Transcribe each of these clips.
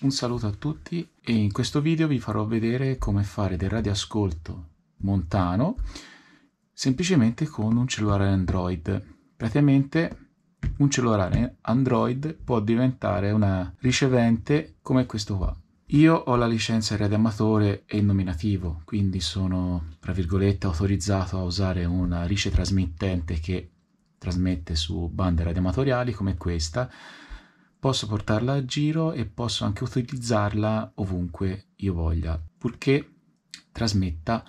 un saluto a tutti e in questo video vi farò vedere come fare del radioascolto montano semplicemente con un cellulare Android. Praticamente un cellulare Android può diventare una ricevente come questo qua. Io ho la licenza radioamatore e il nominativo, quindi sono, tra virgolette, autorizzato a usare una rice trasmittente che trasmette su bande radioamatoriali come questa, posso portarla a giro e posso anche utilizzarla ovunque io voglia, purché trasmetta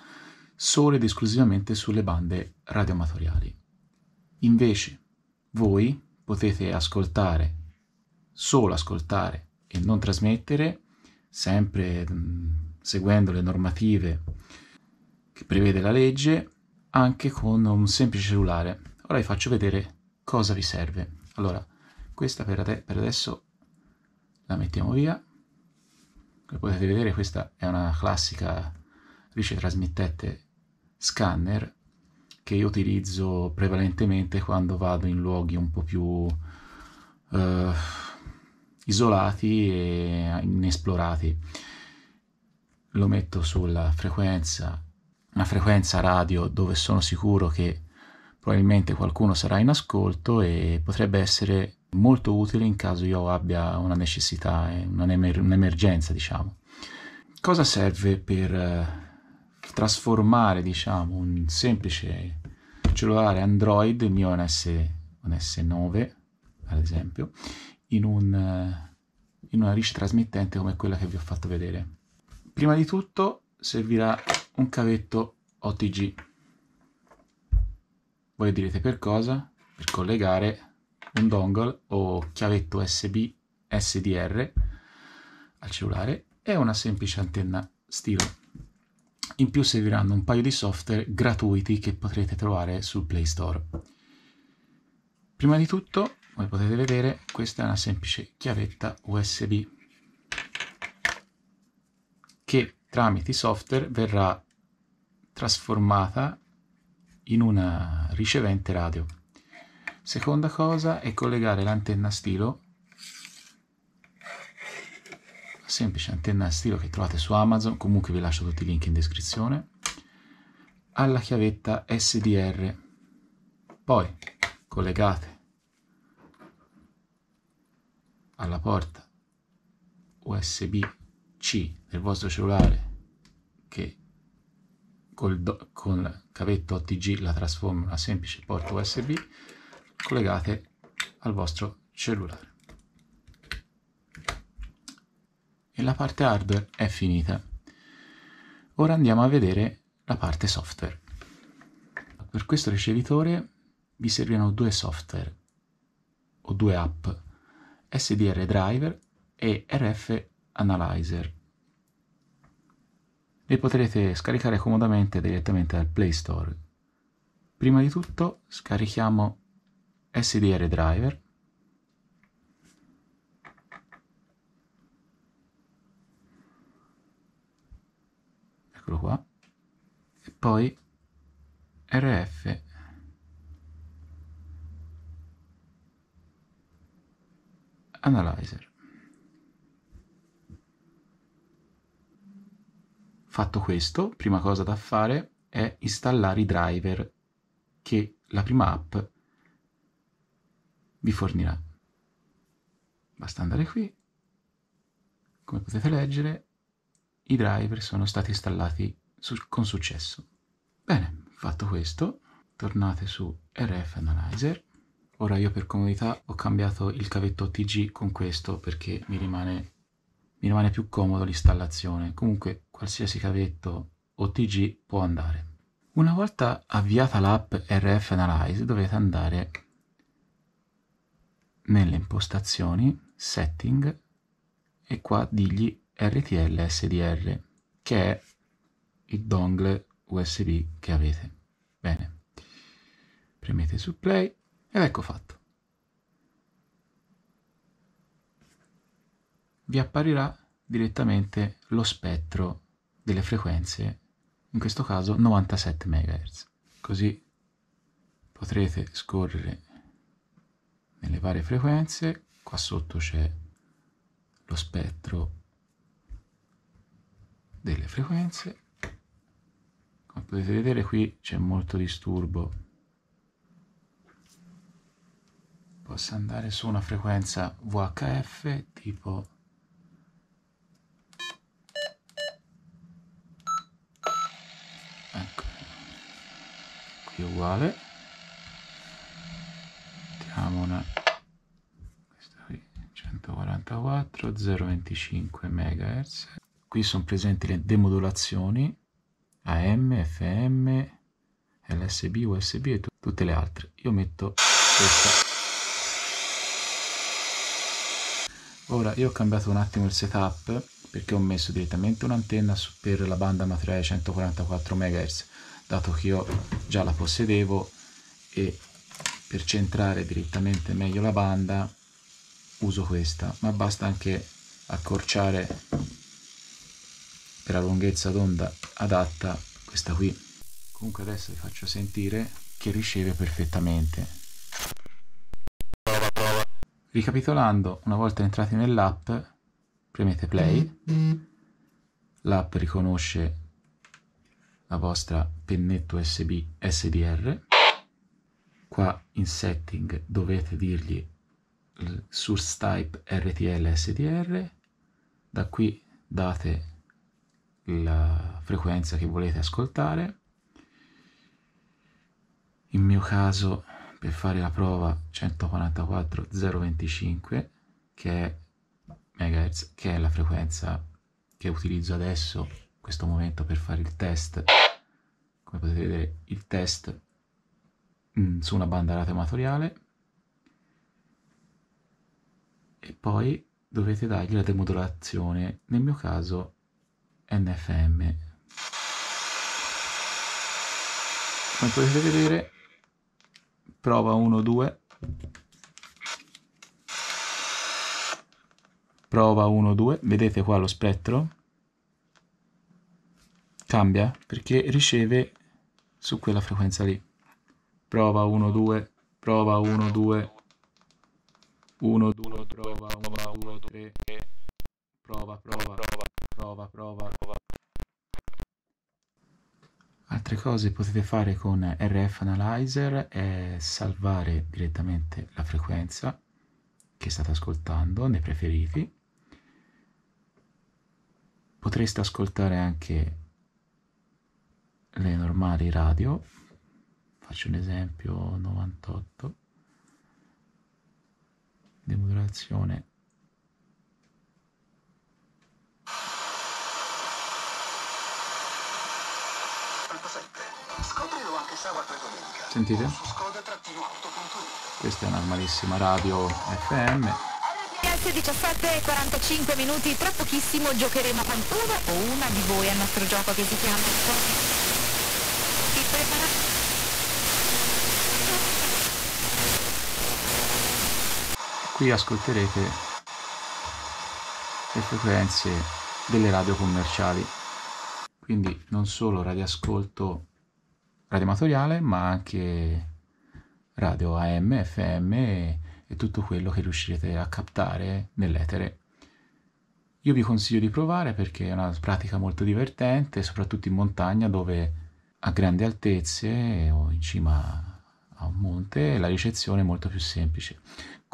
solo ed esclusivamente sulle bande radioamatoriali. Invece voi potete ascoltare, solo ascoltare e non trasmettere, sempre mh, seguendo le normative che prevede la legge, anche con un semplice cellulare. Ora vi faccio vedere cosa vi serve. Allora, questa per, ade per adesso la mettiamo via. Come potete vedere questa è una classica rice trasmittente scanner che io utilizzo prevalentemente quando vado in luoghi un po' più eh, isolati e inesplorati. Lo metto sulla frequenza una frequenza radio dove sono sicuro che probabilmente qualcuno sarà in ascolto e potrebbe essere molto utile in caso io abbia una necessità, un'emergenza, diciamo. Cosa serve per eh, trasformare, diciamo, un semplice cellulare Android, il mio è un, S, un S9, ad esempio, in, un, eh, in una rice trasmittente come quella che vi ho fatto vedere? Prima di tutto servirà un cavetto OTG. Voi direte per cosa? Per collegare un dongle o chiavetto USB SDR al cellulare e una semplice antenna stilo. In più serviranno un paio di software gratuiti che potrete trovare sul Play Store. Prima di tutto, come potete vedere, questa è una semplice chiavetta USB che tramite software verrà trasformata in una ricevente radio. Seconda cosa è collegare l'antenna stilo, semplice antenna stilo che trovate su Amazon, comunque vi lascio tutti i link in descrizione, alla chiavetta SDR. Poi collegate alla porta USB-C del vostro cellulare che col, do, con cavetto OTG la trasforma in una semplice porta USB collegate al vostro cellulare. E la parte hardware è finita. Ora andiamo a vedere la parte software. Per questo ricevitore vi serviranno due software o due app, SDR Driver e RF Analyzer. Le potrete scaricare comodamente direttamente dal Play Store. Prima di tutto scarichiamo SDR driver. Eccolo qua. E poi RF Analyzer. Fatto questo prima cosa da fare è installare i driver che la prima app vi fornirà. Basta andare qui, come potete leggere i driver sono stati installati su con successo. Bene, fatto questo, tornate su RF Analyzer. Ora io per comodità ho cambiato il cavetto OTG con questo perché mi rimane, mi rimane più comodo l'installazione. Comunque qualsiasi cavetto OTG può andare. Una volta avviata l'app RF Analyze dovete andare nelle impostazioni, setting e qua digli RTL SDR che è il dongle USB che avete. Bene, premete su play ed ecco fatto. Vi apparirà direttamente lo spettro delle frequenze, in questo caso 97 MHz. Così potrete scorrere nelle varie frequenze, qua sotto c'è lo spettro delle frequenze. Come potete vedere qui c'è molto disturbo. Posso andare su una frequenza VHF tipo ecco qui uguale mettiamo una 144 025 MHz qui sono presenti le demodulazioni AM, FM, LSB, USB e tutte le altre. Io metto questa. Ora io ho cambiato un attimo il setup perché ho messo direttamente un'antenna per la banda materiale 144 MHz dato che io già la possedevo e per centrare direttamente meglio la banda uso questa ma basta anche accorciare per la lunghezza d'onda adatta questa qui. Comunque adesso vi faccio sentire che riceve perfettamente. Ricapitolando una volta entrati nell'app premete play. L'app riconosce la vostra pennetto USB SDR qua in setting dovete dirgli source type RTL SDR da qui date la frequenza che volete ascoltare. In mio caso per fare la prova 144 025 che è MHz che è la frequenza che utilizzo adesso in questo momento per fare il test. Come potete vedere il test mm, su una banda rate amatoriale e poi dovete dargli la demodulazione, nel mio caso NFM. Come potete vedere, prova 1, 2, prova 1, 2, vedete qua lo spettro? Cambia perché riceve su quella frequenza lì. Prova 1, 2, prova 1, 2, 1, 2, prova, 1, 2, 3, prova, prova, prova, prova, prova. Altre cose potete fare con RF Analyzer è salvare direttamente la frequenza che state ascoltando nei preferiti. Potreste ascoltare anche le normali radio, faccio un esempio 98 demodulazione Sentite? Questa è una normalissima radio FM. RPS 17 45 minuti, tra pochissimo giocheremo con uno o una di voi al nostro gioco che si chiama Si prepara qui ascolterete le frequenze delle radio commerciali. Quindi non solo radioascolto radioamatoriale ma anche radio AM, FM e, tutto quello che riuscirete a captare nell'etere. Io vi consiglio di provare perché è una pratica molto divertente soprattutto in montagna dove a grandi altezze o in cima a un monte la ricezione è molto più semplice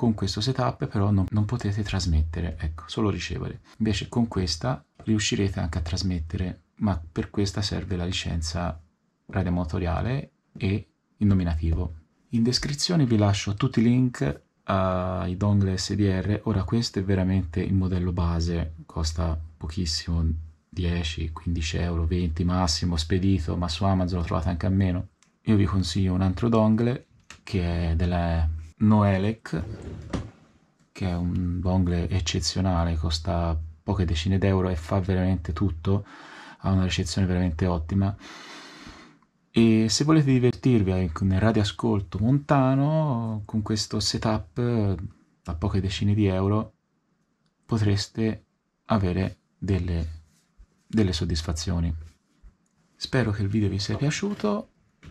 con questo setup però non, non, potete trasmettere, ecco, solo ricevere. Invece con questa riuscirete anche a trasmettere, ma per questa serve la licenza radiomotoriale e il nominativo. In descrizione vi lascio tutti i link ai dongle SDR, ora questo è veramente il modello base, costa pochissimo, 10, 15 euro, 20 massimo, spedito, ma su Amazon lo trovate anche a meno. Io vi consiglio un altro dongle che è della Noelec, che è un dongle eccezionale, costa poche decine d'euro e fa veramente tutto, ha una ricezione veramente ottima. E se volete divertirvi nel radioascolto montano, con questo setup a poche decine di euro, potreste avere delle, delle soddisfazioni. Spero che il video vi sia piaciuto,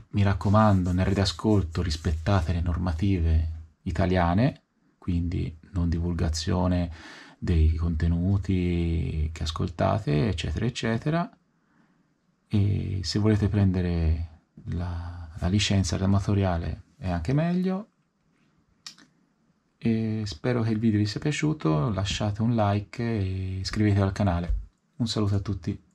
mi raccomando nel radioascolto rispettate le normative italiane, quindi non divulgazione dei contenuti che ascoltate, eccetera, eccetera. E se volete prendere la, la licenza amatoriale è anche meglio. E spero che il video vi sia piaciuto, lasciate un like e iscrivetevi al canale. Un saluto a tutti.